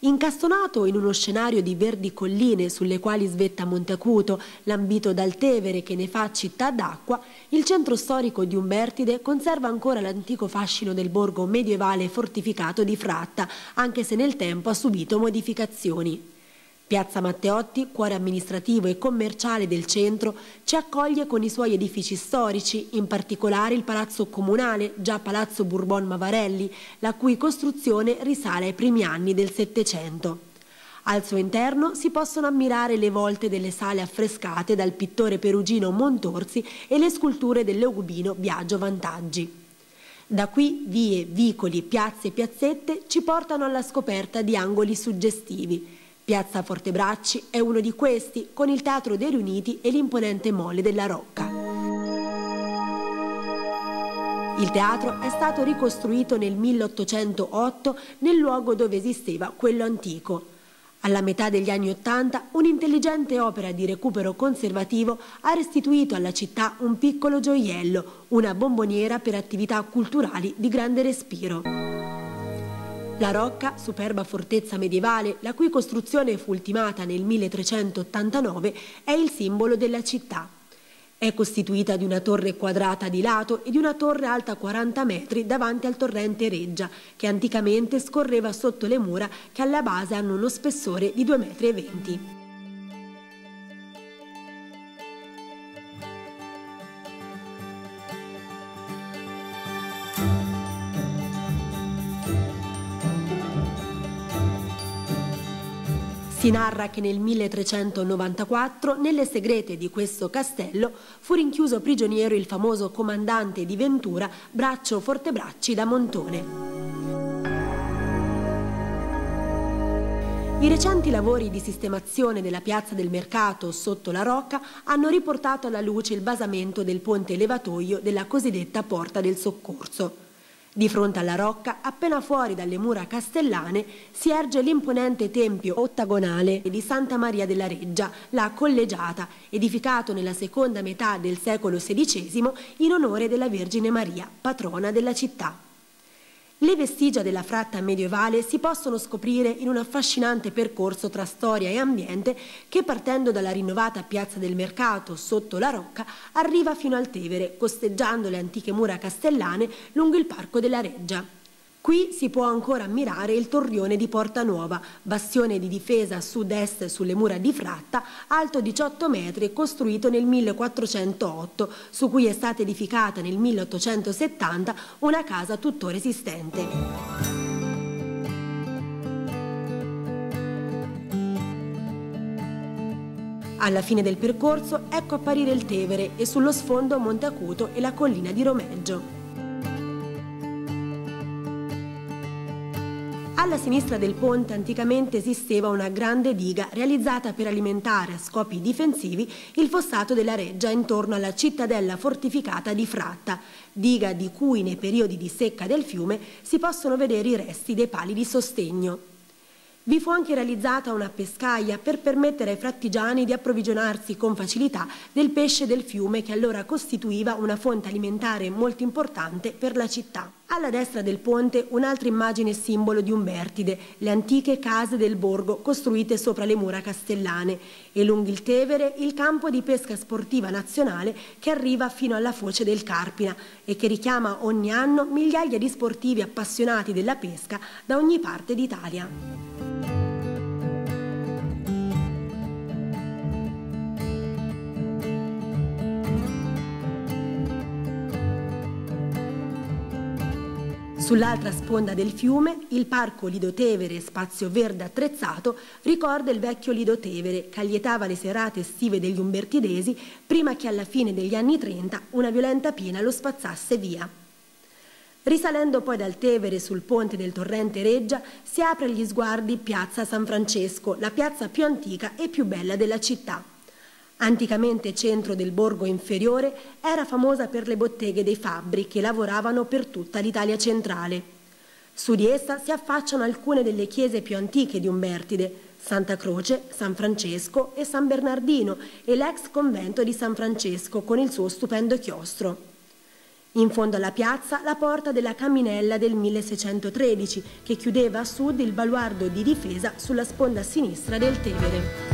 Incastonato in uno scenario di verdi colline sulle quali svetta Monteacuto, lambito dal Tevere che ne fa città d'acqua, il centro storico di Umbertide conserva ancora l'antico fascino del borgo medievale fortificato di Fratta, anche se nel tempo ha subito modificazioni. Piazza Matteotti, cuore amministrativo e commerciale del centro, ci accoglie con i suoi edifici storici, in particolare il Palazzo Comunale, già Palazzo Bourbon Mavarelli, la cui costruzione risale ai primi anni del Settecento. Al suo interno si possono ammirare le volte delle sale affrescate dal pittore perugino Montorsi e le sculture dell'eugubino Biagio Vantaggi. Da qui vie, vicoli, piazze e piazzette ci portano alla scoperta di angoli suggestivi, Piazza Fortebracci è uno di questi, con il Teatro dei Riuniti e l'imponente Mole della Rocca. Il teatro è stato ricostruito nel 1808 nel luogo dove esisteva quello antico. Alla metà degli anni Ottanta un'intelligente opera di recupero conservativo ha restituito alla città un piccolo gioiello, una bomboniera per attività culturali di grande respiro. La Rocca, superba fortezza medievale, la cui costruzione fu ultimata nel 1389, è il simbolo della città. È costituita di una torre quadrata di lato e di una torre alta 40 metri davanti al torrente Reggia, che anticamente scorreva sotto le mura che alla base hanno uno spessore di 2,20 metri. Si narra che nel 1394 nelle segrete di questo castello fu rinchiuso prigioniero il famoso comandante di Ventura Braccio Fortebracci da Montone. I recenti lavori di sistemazione della piazza del mercato sotto la rocca hanno riportato alla luce il basamento del ponte levatoio della cosiddetta Porta del Soccorso. Di fronte alla rocca, appena fuori dalle mura castellane, si erge l'imponente tempio ottagonale di Santa Maria della Reggia, la collegiata, edificato nella seconda metà del secolo XVI in onore della Vergine Maria, patrona della città. Le vestigia della fratta medievale si possono scoprire in un affascinante percorso tra storia e ambiente che partendo dalla rinnovata piazza del mercato sotto la rocca arriva fino al Tevere, costeggiando le antiche mura castellane lungo il parco della Reggia. Qui si può ancora ammirare il torrione di Porta Nuova, bastione di difesa a sud-est sulle mura di Fratta, alto 18 metri e costruito nel 1408, su cui è stata edificata nel 1870 una casa tuttora esistente. Alla fine del percorso ecco apparire il Tevere e sullo sfondo Monte Acuto e la collina di Romeggio. Alla sinistra del ponte anticamente esisteva una grande diga realizzata per alimentare a scopi difensivi il fossato della Reggia intorno alla cittadella fortificata di Fratta, diga di cui nei periodi di secca del fiume si possono vedere i resti dei pali di sostegno. Vi fu anche realizzata una pescaia per permettere ai frattigiani di approvvigionarsi con facilità del pesce del fiume che allora costituiva una fonte alimentare molto importante per la città. Alla destra del ponte un'altra immagine simbolo di Umbertide, le antiche case del borgo costruite sopra le mura castellane e lungo il Tevere il campo di pesca sportiva nazionale che arriva fino alla foce del Carpina e che richiama ogni anno migliaia di sportivi appassionati della pesca da ogni parte d'Italia. Sull'altra sponda del fiume, il parco Lido Tevere, spazio verde attrezzato, ricorda il vecchio Lido Tevere che allietava le serate estive degli Umbertidesi prima che alla fine degli anni 30 una violenta piena lo spazzasse via. Risalendo poi dal Tevere sul ponte del torrente Reggia, si apre agli sguardi Piazza San Francesco, la piazza più antica e più bella della città. Anticamente centro del borgo inferiore, era famosa per le botteghe dei fabbri che lavoravano per tutta l'Italia centrale. Su di essa si affacciano alcune delle chiese più antiche di Umbertide, Santa Croce, San Francesco e San Bernardino e l'ex convento di San Francesco con il suo stupendo chiostro. In fondo alla piazza la porta della Caminella del 1613 che chiudeva a sud il baluardo di difesa sulla sponda sinistra del Tevere.